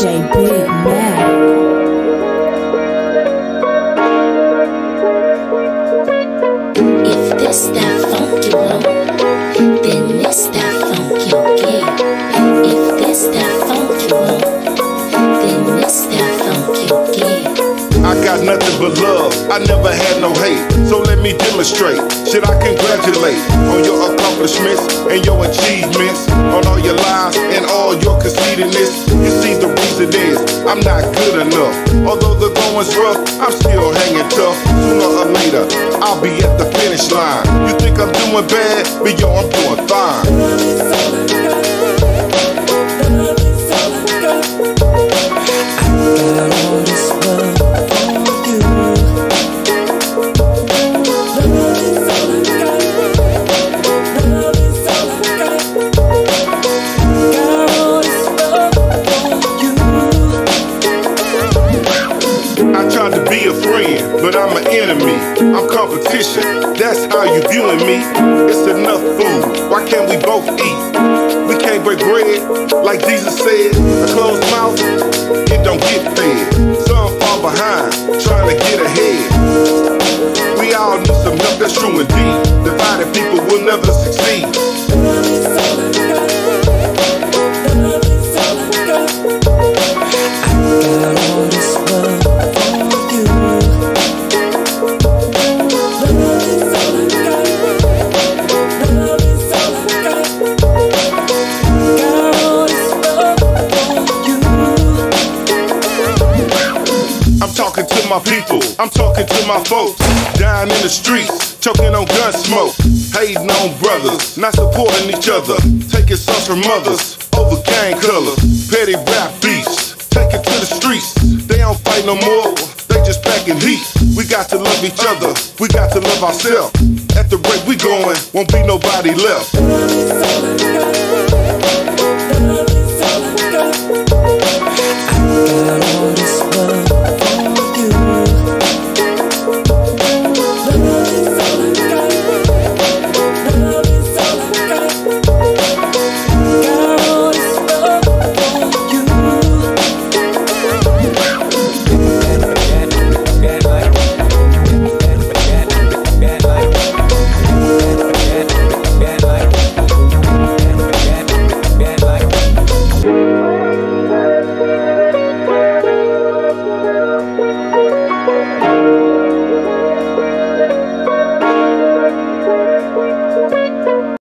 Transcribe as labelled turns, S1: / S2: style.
S1: DJ Big Mac.
S2: Got nothing but love. I never had no hate. So let me demonstrate. Should I congratulate on your accomplishments and your achievements, on all your lies and all your conceitedness? I'm not good enough. Although the going's rough, I'm still hanging tough. Sooner or later, I'll be at the finish line. You think I'm doing bad, but yo, I'm doing fine. Friend, but I'm an enemy. I'm competition. That's how you viewing me. It's enough food. Why can't we both eat? We can't break bread, like Jesus said. A closed mouth, it don't get fed. Some fall behind, trying to get ahead. We all need some help, that's true indeed. Divided people will never succeed. Talking to my people, I'm talking to my folks. Down in the streets, choking on gun smoke. Hating on brothers, not supporting each other. Taking sons from mothers, over gang colors. Petty rap beefs, take it to the streets. They don't fight no more, they just packing heat. We got to love each other, we got to love ourselves. At the rate we going, won't be nobody left.